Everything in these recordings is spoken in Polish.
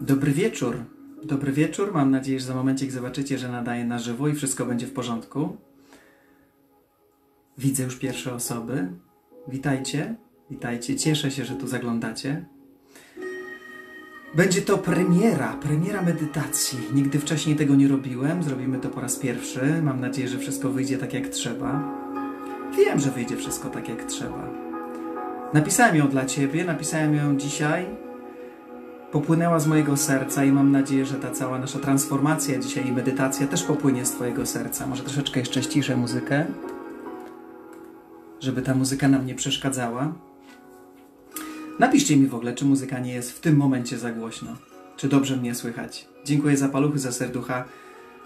Dobry wieczór. Dobry wieczór. Mam nadzieję, że za momencik zobaczycie, że nadaje na żywo i wszystko będzie w porządku. Widzę już pierwsze osoby. Witajcie, witajcie. Cieszę się, że tu zaglądacie. Będzie to premiera, premiera medytacji. Nigdy wcześniej tego nie robiłem. Zrobimy to po raz pierwszy. Mam nadzieję, że wszystko wyjdzie tak jak trzeba. Wiem, że wyjdzie wszystko tak jak trzeba. Napisałem ją dla Ciebie, napisałem ją dzisiaj. Popłynęła z mojego serca i mam nadzieję, że ta cała nasza transformacja dzisiaj i medytacja też popłynie z Twojego serca. Może troszeczkę jeszcze ściszę muzykę, żeby ta muzyka nam nie przeszkadzała. Napiszcie mi w ogóle, czy muzyka nie jest w tym momencie za głośno. Czy dobrze mnie słychać. Dziękuję za paluchy, za serducha.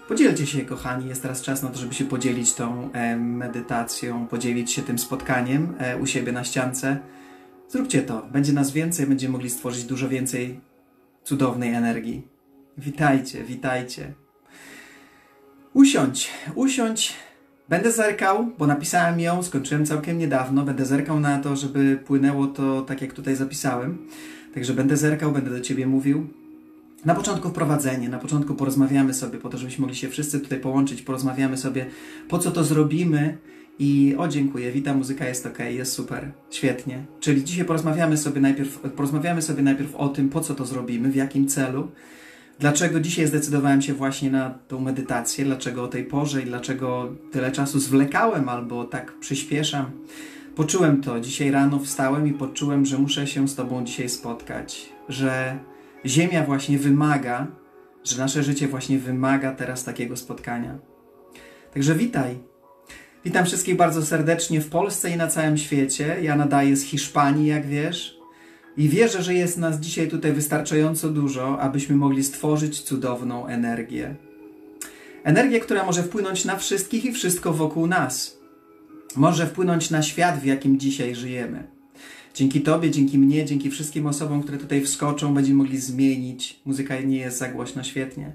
Podzielcie się, kochani. Jest teraz czas na to, żeby się podzielić tą e, medytacją, podzielić się tym spotkaniem e, u siebie na ściance. Zróbcie to. Będzie nas więcej, będziemy mogli stworzyć dużo więcej cudownej energii. Witajcie, witajcie. Usiądź, usiądź. Będę zerkał, bo napisałem ją, skończyłem całkiem niedawno. Będę zerkał na to, żeby płynęło to tak, jak tutaj zapisałem. Także będę zerkał, będę do ciebie mówił. Na początku wprowadzenie, na początku porozmawiamy sobie, po to, żebyśmy mogli się wszyscy tutaj połączyć, porozmawiamy sobie, po co to zrobimy. I o, dziękuję, witam, muzyka jest ok, jest super, świetnie. Czyli dzisiaj porozmawiamy sobie najpierw, porozmawiamy sobie najpierw o tym, po co to zrobimy, w jakim celu. Dlaczego dzisiaj zdecydowałem się właśnie na tą medytację, dlaczego o tej porze i dlaczego tyle czasu zwlekałem albo tak przyspieszam. Poczułem to. Dzisiaj rano wstałem i poczułem, że muszę się z Tobą dzisiaj spotkać, że Ziemia właśnie wymaga, że nasze życie właśnie wymaga teraz takiego spotkania. Także witaj. Witam wszystkich bardzo serdecznie w Polsce i na całym świecie. Ja nadaję z Hiszpanii, jak wiesz. I wierzę, że jest nas dzisiaj tutaj wystarczająco dużo, abyśmy mogli stworzyć cudowną energię. Energię, która może wpłynąć na wszystkich i wszystko wokół nas. Może wpłynąć na świat, w jakim dzisiaj żyjemy. Dzięki Tobie, dzięki mnie, dzięki wszystkim osobom, które tutaj wskoczą, będziemy mogli zmienić. Muzyka nie jest za głośno, świetnie.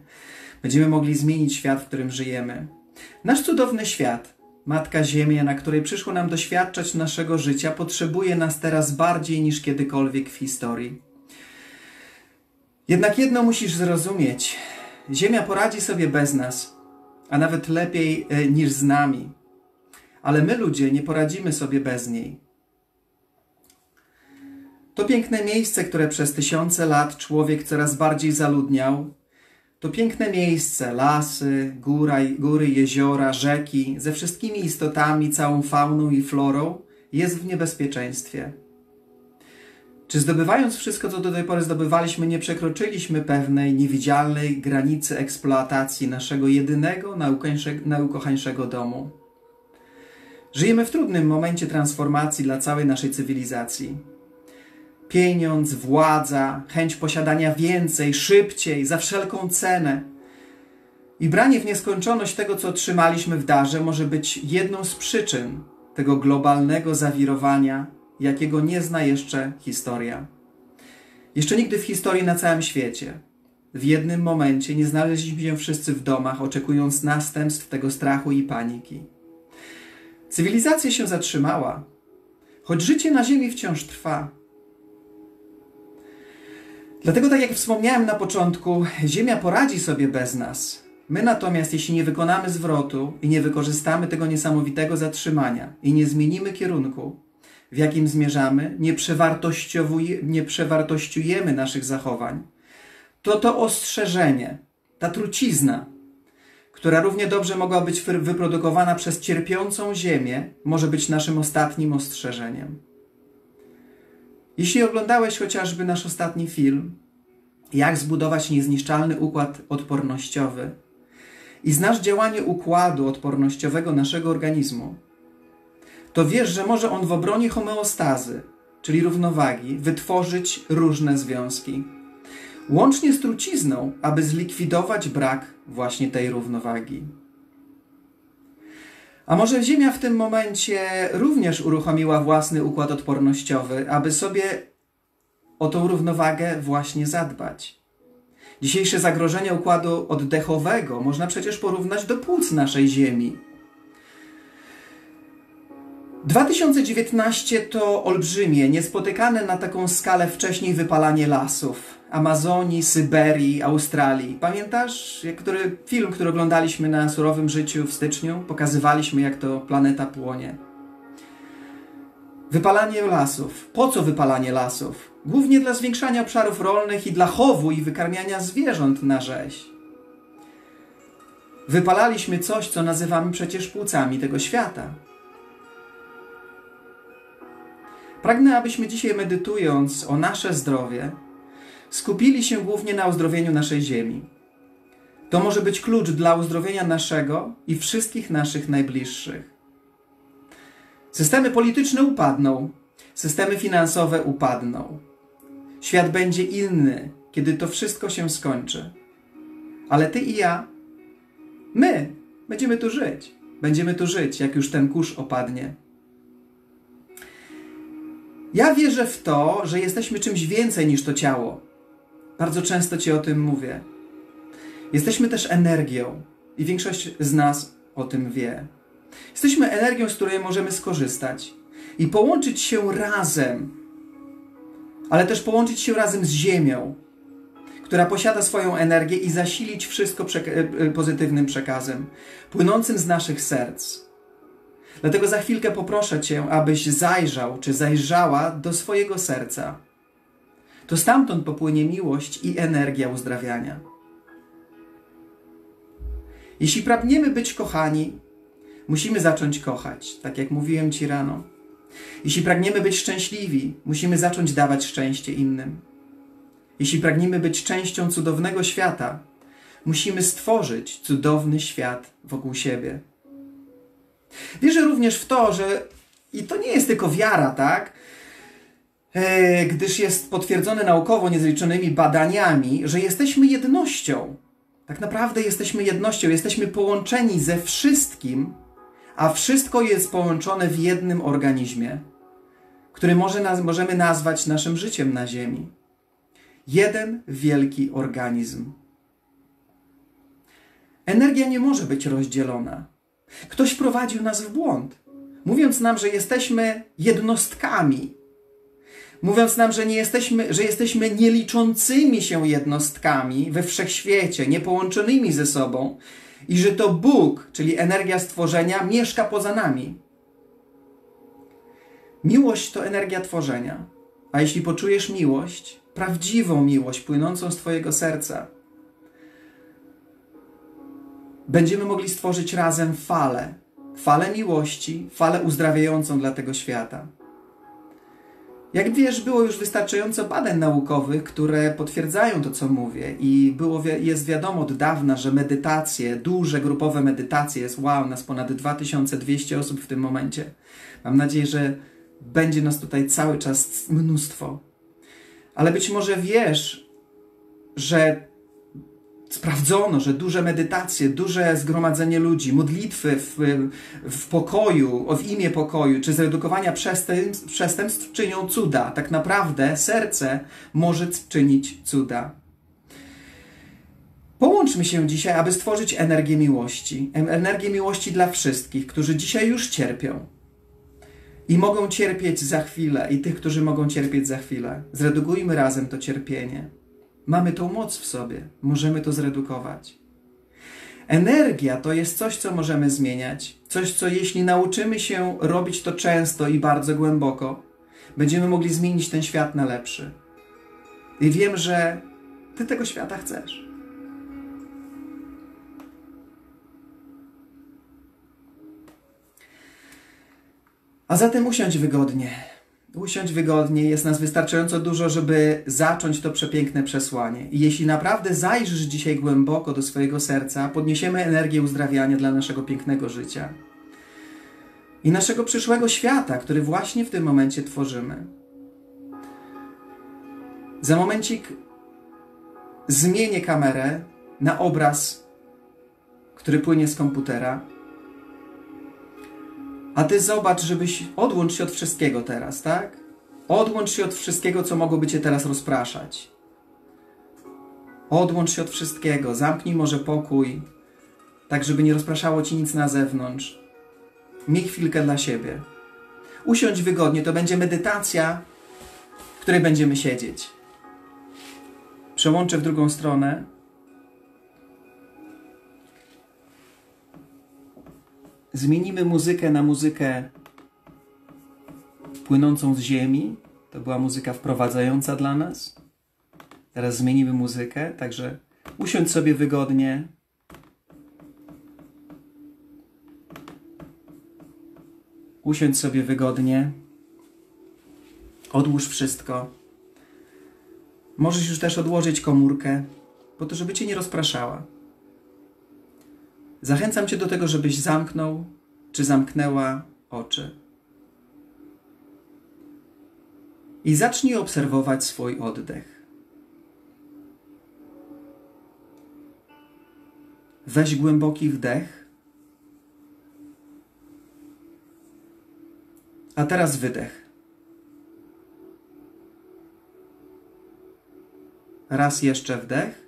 Będziemy mogli zmienić świat, w którym żyjemy. Nasz cudowny świat, Matka Ziemia, na której przyszło nam doświadczać naszego życia, potrzebuje nas teraz bardziej niż kiedykolwiek w historii. Jednak jedno musisz zrozumieć: Ziemia poradzi sobie bez nas, a nawet lepiej niż z nami. Ale my, ludzie, nie poradzimy sobie bez niej. To piękne miejsce, które przez tysiące lat człowiek coraz bardziej zaludniał, to piękne miejsce, lasy, góra, góry, jeziora, rzeki, ze wszystkimi istotami, całą fauną i florą, jest w niebezpieczeństwie. Czy zdobywając wszystko, co do tej pory zdobywaliśmy, nie przekroczyliśmy pewnej niewidzialnej granicy eksploatacji naszego jedynego, najukochańszego domu? Żyjemy w trudnym momencie transformacji dla całej naszej cywilizacji pieniądz, władza, chęć posiadania więcej, szybciej, za wszelką cenę. I branie w nieskończoność tego, co otrzymaliśmy w darze, może być jedną z przyczyn tego globalnego zawirowania, jakiego nie zna jeszcze historia. Jeszcze nigdy w historii na całym świecie, w jednym momencie nie znaleźliśmy się wszyscy w domach, oczekując następstw tego strachu i paniki. Cywilizacja się zatrzymała, choć życie na Ziemi wciąż trwa. Dlatego, tak jak wspomniałem na początku, Ziemia poradzi sobie bez nas. My natomiast, jeśli nie wykonamy zwrotu i nie wykorzystamy tego niesamowitego zatrzymania i nie zmienimy kierunku, w jakim zmierzamy, nie, nie przewartościujemy naszych zachowań, to to ostrzeżenie, ta trucizna, która równie dobrze mogła być wyprodukowana przez cierpiącą Ziemię, może być naszym ostatnim ostrzeżeniem. Jeśli oglądałeś chociażby nasz ostatni film, jak zbudować niezniszczalny układ odpornościowy i znasz działanie układu odpornościowego naszego organizmu, to wiesz, że może on w obronie homeostazy, czyli równowagi, wytworzyć różne związki. Łącznie z trucizną, aby zlikwidować brak właśnie tej równowagi. A może Ziemia w tym momencie również uruchomiła własny układ odpornościowy, aby sobie o tą równowagę właśnie zadbać? Dzisiejsze zagrożenie układu oddechowego można przecież porównać do płuc naszej Ziemi. 2019 to olbrzymie, niespotykane na taką skalę wcześniej wypalanie lasów. Amazonii, Syberii, Australii. Pamiętasz, jak który film, który oglądaliśmy na surowym życiu w styczniu? Pokazywaliśmy, jak to planeta płonie. Wypalanie lasów. Po co wypalanie lasów? Głównie dla zwiększania obszarów rolnych i dla chowu i wykarmiania zwierząt na rzeź. Wypalaliśmy coś, co nazywamy przecież płucami tego świata. Pragnę, abyśmy dzisiaj medytując o nasze zdrowie, skupili się głównie na uzdrowieniu naszej ziemi. To może być klucz dla uzdrowienia naszego i wszystkich naszych najbliższych. Systemy polityczne upadną, systemy finansowe upadną. Świat będzie inny, kiedy to wszystko się skończy. Ale ty i ja, my będziemy tu żyć. Będziemy tu żyć, jak już ten kurz opadnie. Ja wierzę w to, że jesteśmy czymś więcej niż to ciało. Bardzo często Ci o tym mówię. Jesteśmy też energią i większość z nas o tym wie. Jesteśmy energią, z której możemy skorzystać i połączyć się razem, ale też połączyć się razem z Ziemią, która posiada swoją energię i zasilić wszystko przek e, pozytywnym przekazem, płynącym z naszych serc. Dlatego za chwilkę poproszę Cię, abyś zajrzał czy zajrzała do swojego serca. To stamtąd popłynie miłość i energia uzdrawiania. Jeśli pragniemy być kochani, musimy zacząć kochać, tak jak mówiłem Ci rano. Jeśli pragniemy być szczęśliwi, musimy zacząć dawać szczęście innym. Jeśli pragniemy być częścią cudownego świata, musimy stworzyć cudowny świat wokół siebie. Wierzę również w to, że i to nie jest tylko wiara, tak? E, gdyż jest potwierdzone naukowo niezliczonymi badaniami, że jesteśmy jednością. Tak naprawdę jesteśmy jednością, jesteśmy połączeni ze wszystkim, a wszystko jest połączone w jednym organizmie, który może możemy nazwać naszym życiem na Ziemi. Jeden wielki organizm. Energia nie może być rozdzielona. Ktoś prowadził nas w błąd, mówiąc nam, że jesteśmy jednostkami. Mówiąc nam, że, nie jesteśmy, że jesteśmy nieliczącymi się jednostkami we wszechświecie, niepołączonymi ze sobą i że to Bóg, czyli energia stworzenia, mieszka poza nami. Miłość to energia tworzenia. A jeśli poczujesz miłość, prawdziwą miłość płynącą z Twojego serca, będziemy mogli stworzyć razem falę, falę miłości, falę uzdrawiającą dla tego świata. Jak wiesz, było już wystarczająco badań naukowych, które potwierdzają to, co mówię, i było, jest wiadomo od dawna, że medytacje, duże grupowe medytacje, jest wow, nas ponad 2200 osób w tym momencie. Mam nadzieję, że będzie nas tutaj cały czas mnóstwo. Ale być może wiesz, że sprawdzono, że duże medytacje, duże zgromadzenie ludzi, modlitwy w, w pokoju, w imię pokoju, czy zredukowania przestępstw, przestępstw czynią cuda. Tak naprawdę serce może czynić cuda. Połączmy się dzisiaj, aby stworzyć energię miłości. Energię miłości dla wszystkich, którzy dzisiaj już cierpią. I mogą cierpieć za chwilę, i tych, którzy mogą cierpieć za chwilę. Zredukujmy razem to cierpienie. Mamy tą moc w sobie, możemy to zredukować. Energia to jest coś, co możemy zmieniać. Coś, co jeśli nauczymy się robić to często i bardzo głęboko, będziemy mogli zmienić ten świat na lepszy. I wiem, że Ty tego świata chcesz. A zatem usiądź wygodnie usiąść wygodnie, jest nas wystarczająco dużo, żeby zacząć to przepiękne przesłanie. I jeśli naprawdę zajrzysz dzisiaj głęboko do swojego serca, podniesiemy energię uzdrawiania dla naszego pięknego życia i naszego przyszłego świata, który właśnie w tym momencie tworzymy. Za momencik zmienię kamerę na obraz, który płynie z komputera a ty zobacz, żebyś odłącz się od wszystkiego teraz, tak? Odłącz się od wszystkiego, co mogłoby cię teraz rozpraszać. Odłącz się od wszystkiego, zamknij może pokój, tak żeby nie rozpraszało ci nic na zewnątrz. Miej chwilkę dla siebie. Usiądź wygodnie, to będzie medytacja, w której będziemy siedzieć. Przełączę w drugą stronę. Zmienimy muzykę na muzykę płynącą z ziemi. To była muzyka wprowadzająca dla nas. Teraz zmienimy muzykę, także usiądź sobie wygodnie. Usiądź sobie wygodnie. Odłóż wszystko. Możesz już też odłożyć komórkę, po to, żeby cię nie rozpraszała. Zachęcam cię do tego, żebyś zamknął czy zamknęła oczy. I zacznij obserwować swój oddech. Weź głęboki wdech. A teraz wydech. Raz jeszcze wdech.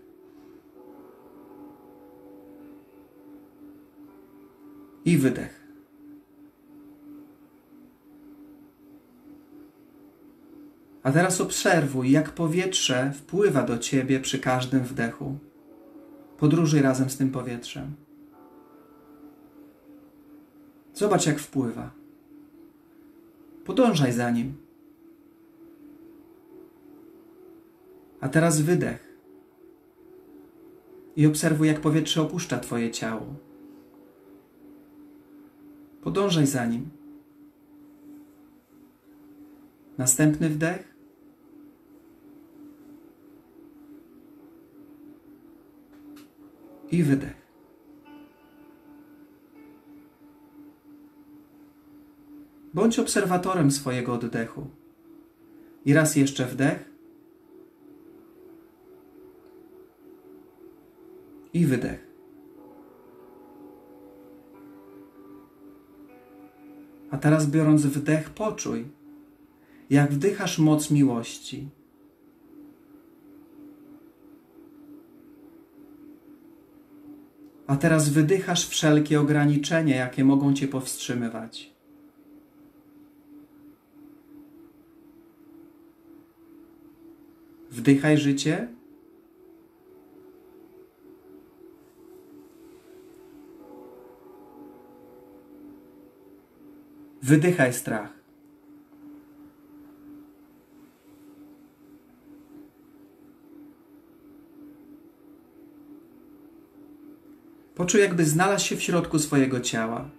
I wydech. A teraz obserwuj, jak powietrze wpływa do ciebie przy każdym wdechu. Podróżuj razem z tym powietrzem. Zobacz, jak wpływa. Podążaj za nim. A teraz wydech. I obserwuj, jak powietrze opuszcza Twoje ciało. Podążaj za nim. Następny wdech. I wydech. Bądź obserwatorem swojego oddechu. I raz jeszcze wdech. I wydech. A teraz biorąc wdech, poczuj, jak wdychasz moc miłości. A teraz wydychasz wszelkie ograniczenia, jakie mogą cię powstrzymywać. Wdychaj życie. Wydychaj strach. Poczuj, jakby znalazł się w środku swojego ciała.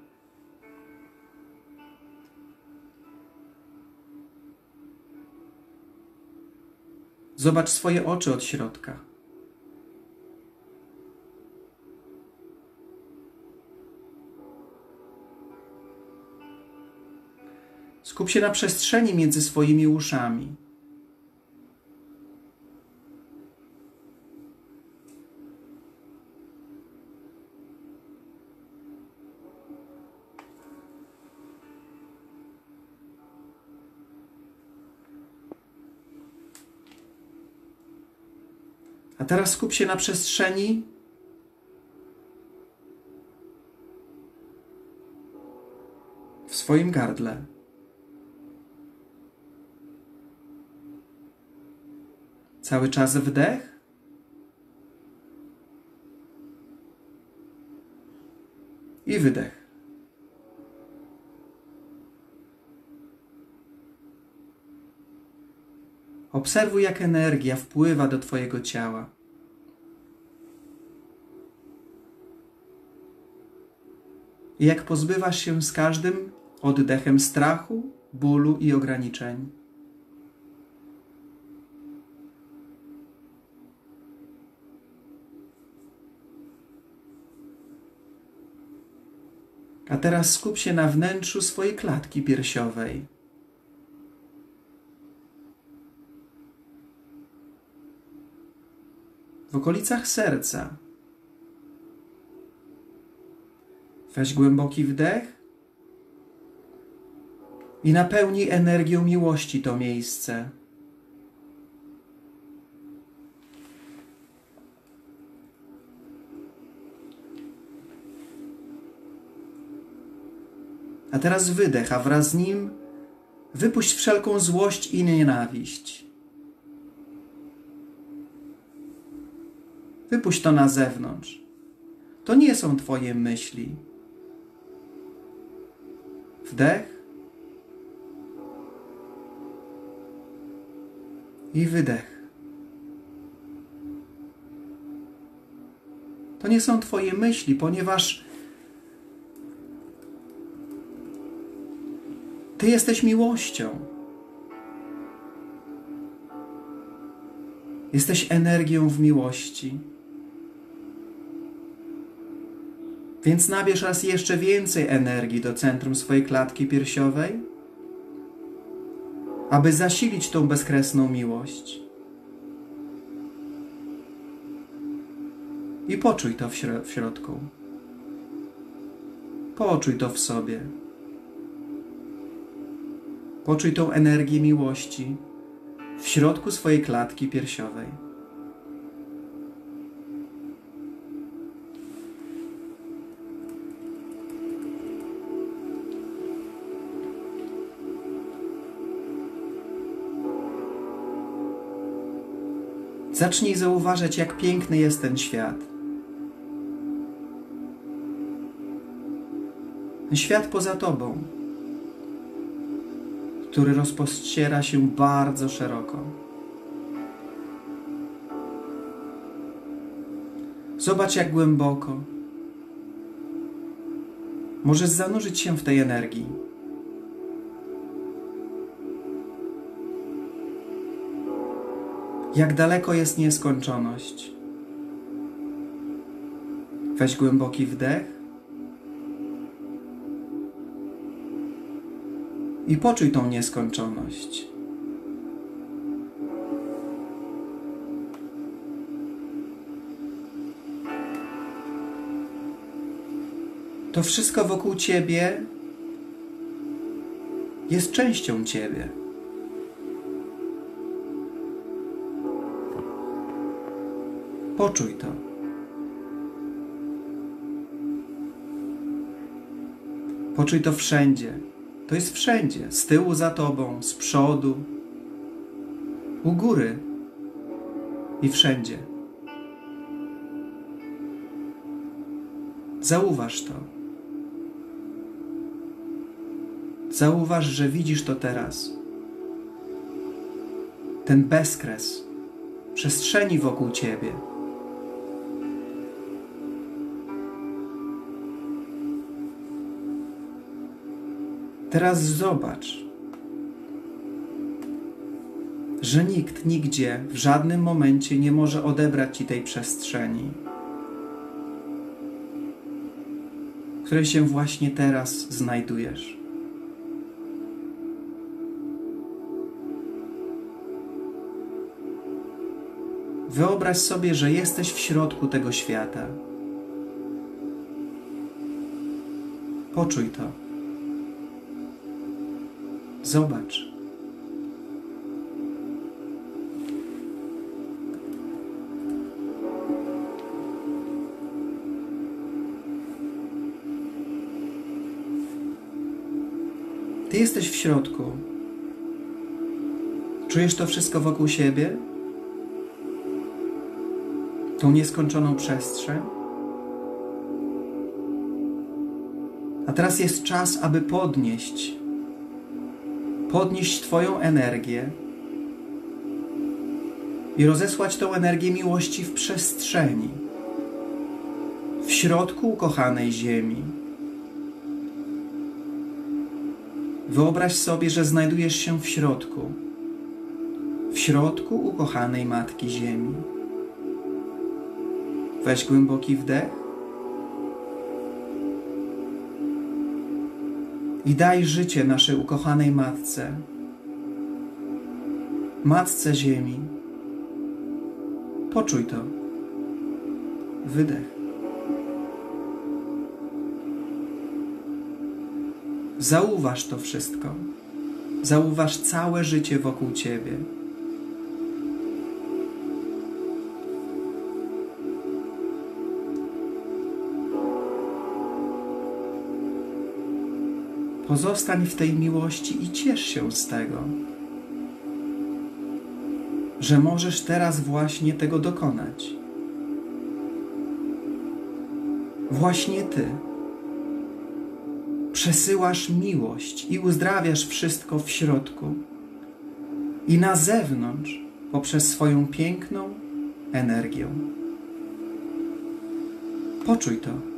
Zobacz swoje oczy od środka. Skup się na przestrzeni między swoimi uszami. A teraz skup się na przestrzeni w swoim gardle. Cały czas wdech. I wydech. Obserwuj, jak energia wpływa do Twojego ciała. I jak pozbywasz się z każdym oddechem strachu, bólu i ograniczeń. A teraz skup się na wnętrzu swojej klatki piersiowej. W okolicach serca. Weź głęboki wdech i napełnij energią miłości to miejsce. A teraz wydech, a wraz z nim wypuść wszelką złość i nienawiść. Wypuść to na zewnątrz. To nie są Twoje myśli. Wdech i wydech. To nie są Twoje myśli, ponieważ Ty jesteś miłością. Jesteś energią w miłości. Więc nabierz raz jeszcze więcej energii do centrum swojej klatki piersiowej, aby zasilić tą bezkresną miłość. I poczuj to w, w środku. Poczuj to w sobie. Poczuj tą energię miłości w środku swojej klatki piersiowej. Zacznij zauważać, jak piękny jest ten świat. Świat poza tobą, który rozpościera się bardzo szeroko. Zobacz, jak głęboko. Możesz zanurzyć się w tej energii. Jak daleko jest nieskończoność. Weź głęboki wdech i poczuj tą nieskończoność. To wszystko wokół ciebie jest częścią ciebie. Poczuj to. Poczuj to wszędzie. To jest wszędzie. Z tyłu za tobą, z przodu, u góry i wszędzie. Zauważ to. Zauważ, że widzisz to teraz. Ten bezkres przestrzeni wokół ciebie. Teraz zobacz, że nikt nigdzie w żadnym momencie nie może odebrać ci tej przestrzeni, w której się właśnie teraz znajdujesz. Wyobraź sobie, że jesteś w środku tego świata. Poczuj to. Zobacz. Ty jesteś w środku. Czujesz to wszystko wokół siebie? Tą nieskończoną przestrzeń? A teraz jest czas, aby podnieść podnieść Twoją energię i rozesłać tą energię miłości w przestrzeni, w środku ukochanej Ziemi. Wyobraź sobie, że znajdujesz się w środku, w środku ukochanej Matki Ziemi. Weź głęboki wdech. I daj życie naszej ukochanej Matce, Matce Ziemi. Poczuj to. Wydech. Zauważ to wszystko. Zauważ całe życie wokół Ciebie. Pozostań w tej miłości i ciesz się z tego, że możesz teraz właśnie tego dokonać. właśnie Ty przesyłasz miłość i uzdrawiasz wszystko w środku i na zewnątrz poprzez swoją piękną energię. Poczuj to.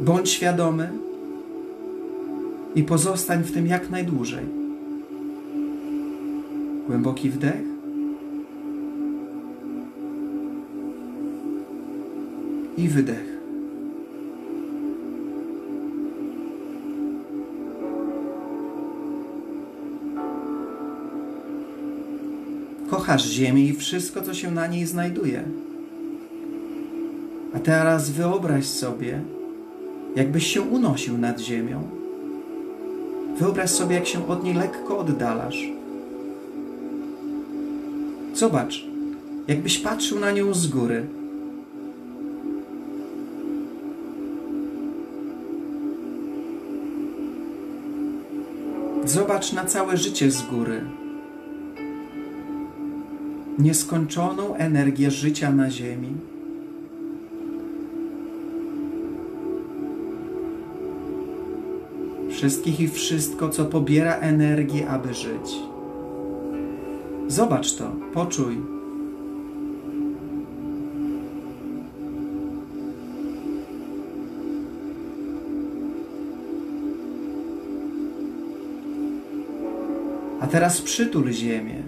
Bądź świadomy i pozostań w tym jak najdłużej. Głęboki wdech. I wydech. Kochasz Ziemię i wszystko, co się na niej znajduje. A teraz wyobraź sobie, jakbyś się unosił nad Ziemią. Wyobraź sobie, jak się od niej lekko oddalasz. Zobacz, jakbyś patrzył na nią z góry. Zobacz na całe życie z góry. Nieskończoną energię życia na Ziemi. Wszystkich i wszystko, co pobiera energię, aby żyć. Zobacz to, poczuj. A teraz przytul ziemię.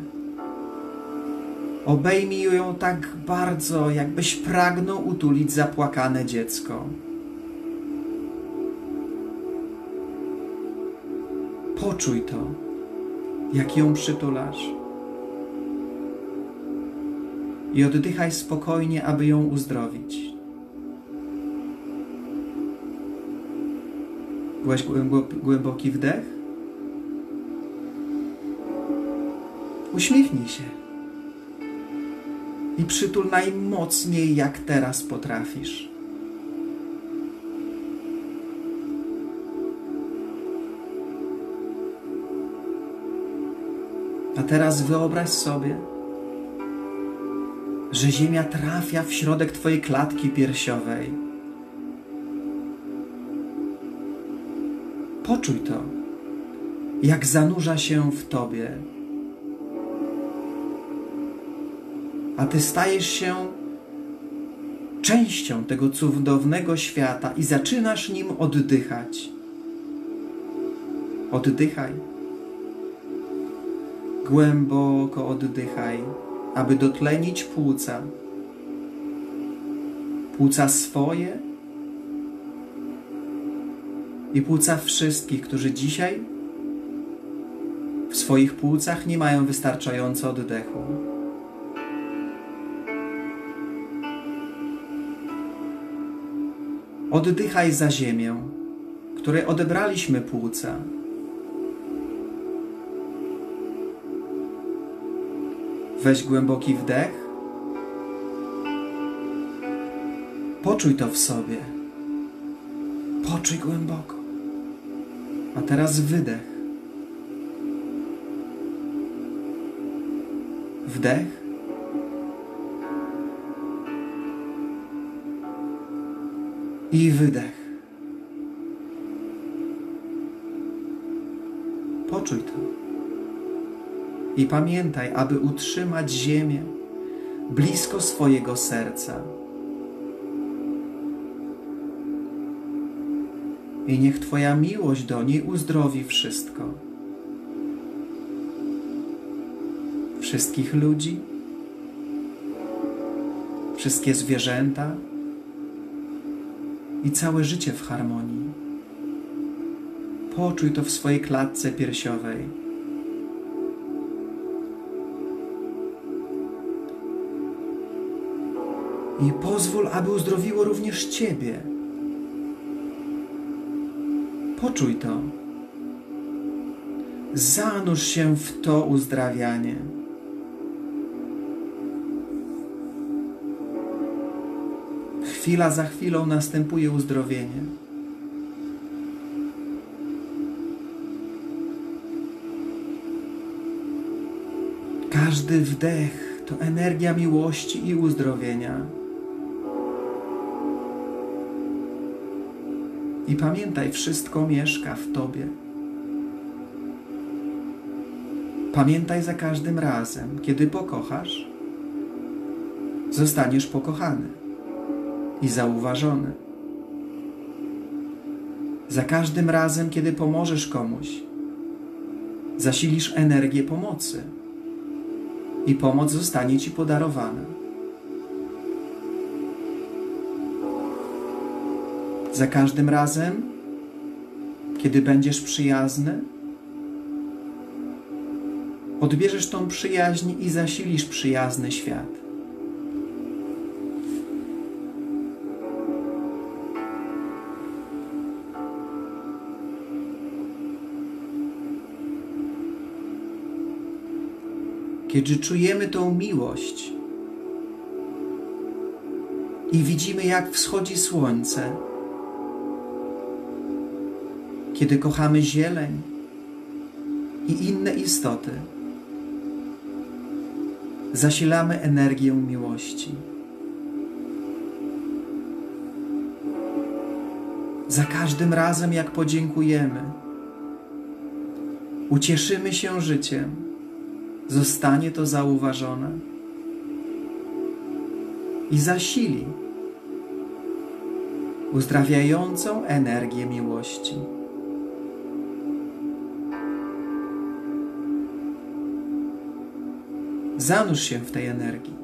Obejmij ją tak bardzo, jakbyś pragnął utulić zapłakane dziecko. Poczuj to, jak ją przytulasz. I oddychaj spokojnie, aby ją uzdrowić. Byłeś głęboki wdech? Uśmiechnij się i przytul najmocniej, jak teraz potrafisz. A teraz wyobraź sobie, że Ziemia trafia w środek Twojej klatki piersiowej. Poczuj to, jak zanurza się w Tobie. A Ty stajesz się częścią tego cudownego świata i zaczynasz nim oddychać. Oddychaj. Głęboko oddychaj, aby dotlenić płuca. Płuca swoje i płuca wszystkich, którzy dzisiaj w swoich płucach nie mają wystarczająco oddechu. Oddychaj za ziemię, której odebraliśmy płuca. Weź głęboki wdech. Poczuj to w sobie. Poczuj głęboko. A teraz wydech. Wdech. I wydech. Poczuj to. I pamiętaj, aby utrzymać ziemię blisko swojego serca. I niech Twoja miłość do niej uzdrowi wszystko. Wszystkich ludzi, wszystkie zwierzęta i całe życie w harmonii. Poczuj to w swojej klatce piersiowej. I pozwól, aby uzdrowiło również Ciebie. Poczuj to. Zanurz się w to uzdrawianie. Chwila za chwilą następuje uzdrowienie. Każdy wdech to energia miłości i uzdrowienia. I pamiętaj, wszystko mieszka w Tobie. Pamiętaj za każdym razem, kiedy pokochasz, zostaniesz pokochany i zauważony. Za każdym razem, kiedy pomożesz komuś, zasilisz energię pomocy i pomoc zostanie Ci podarowana. Za każdym razem, kiedy będziesz przyjazny, odbierzesz tą przyjaźń i zasilisz przyjazny świat. Kiedy czujemy tą miłość i widzimy, jak wschodzi słońce, kiedy kochamy zieleń i inne istoty, zasilamy energię miłości. Za każdym razem, jak podziękujemy, ucieszymy się życiem, zostanie to zauważone i zasili uzdrawiającą energię miłości. Zanurz się w tej energii.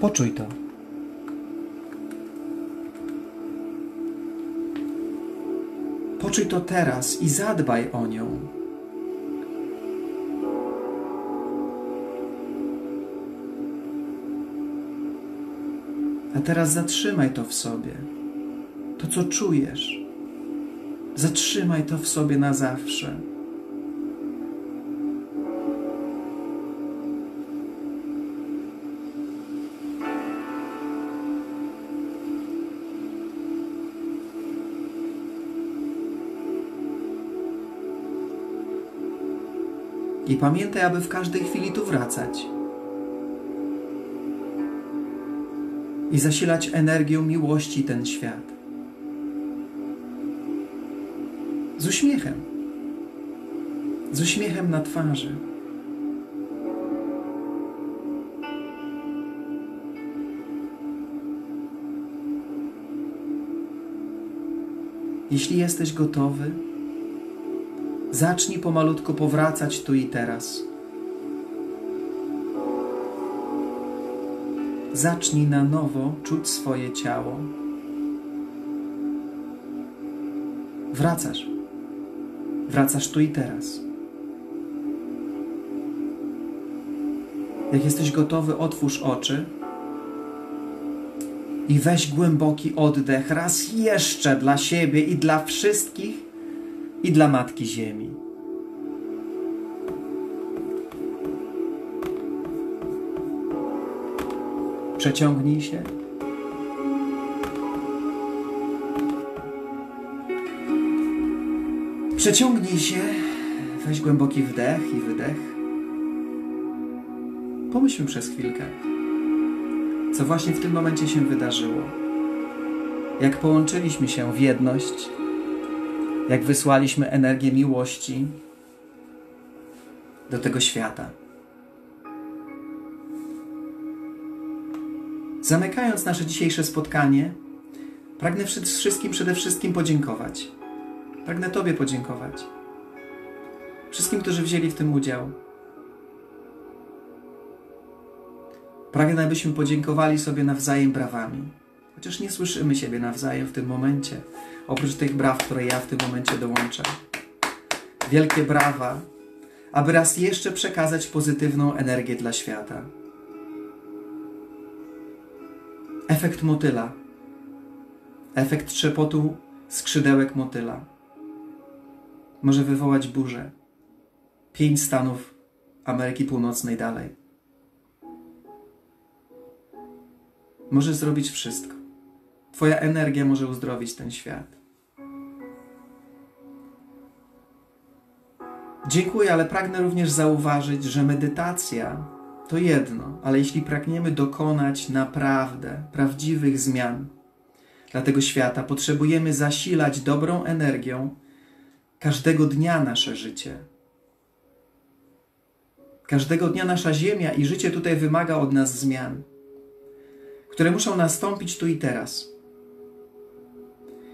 Poczuj to. Poczuj to teraz i zadbaj o nią. A teraz zatrzymaj to w sobie. To, co czujesz. Zatrzymaj to w sobie na zawsze. I pamiętaj, aby w każdej chwili tu wracać. I zasilać energią miłości ten świat. Z uśmiechem. Z uśmiechem na twarzy. Jeśli jesteś gotowy, zacznij pomalutko powracać tu i teraz. Zacznij na nowo czuć swoje ciało. Wracasz. Wracasz tu i teraz. Jak jesteś gotowy, otwórz oczy i weź głęboki oddech raz jeszcze dla siebie i dla wszystkich i dla Matki Ziemi. Przeciągnij się. Przeciągnij się. Weź głęboki wdech i wydech. Pomyślmy przez chwilkę, co właśnie w tym momencie się wydarzyło. Jak połączyliśmy się w jedność, jak wysłaliśmy energię miłości do tego świata. Zamykając nasze dzisiejsze spotkanie, pragnę wszystkim przede wszystkim podziękować. Pragnę Tobie podziękować. Wszystkim, którzy wzięli w tym udział. Pragnę, abyśmy podziękowali sobie nawzajem brawami. Chociaż nie słyszymy siebie nawzajem w tym momencie, oprócz tych braw, które ja w tym momencie dołączę. Wielkie brawa, aby raz jeszcze przekazać pozytywną energię dla świata. Efekt motyla. Efekt trzepotu skrzydełek motyla. Może wywołać burzę. Pięć stanów Ameryki Północnej dalej. Może zrobić wszystko. Twoja energia może uzdrowić ten świat. Dziękuję, ale pragnę również zauważyć, że medytacja to jedno, ale jeśli pragniemy dokonać naprawdę prawdziwych zmian dla tego świata, potrzebujemy zasilać dobrą energią każdego dnia nasze życie. Każdego dnia nasza Ziemia i życie tutaj wymaga od nas zmian, które muszą nastąpić tu i teraz.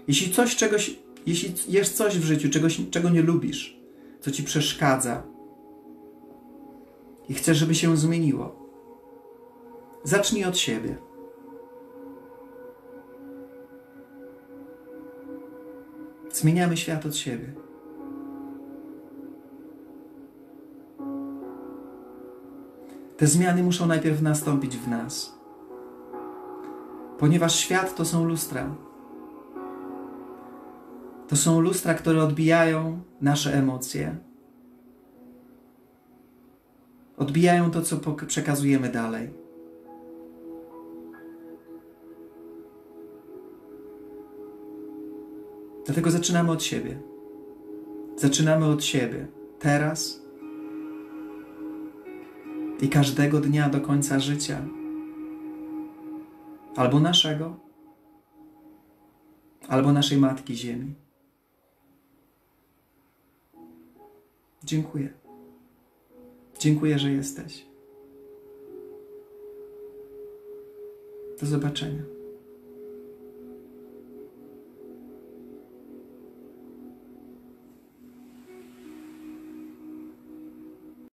Jeśli coś, czegoś, jeśli jest coś w życiu, czegoś, czego nie lubisz, co ci przeszkadza i chcesz, żeby się zmieniło, zacznij od siebie. Zmieniamy świat od siebie. Te zmiany muszą najpierw nastąpić w nas, ponieważ świat to są lustra. To są lustra, które odbijają nasze emocje, odbijają to, co przekazujemy dalej. Dlatego zaczynamy od siebie. Zaczynamy od siebie. Teraz i każdego dnia do końca życia. Albo naszego, albo naszej Matki Ziemi. Dziękuję. Dziękuję, że jesteś. Do zobaczenia.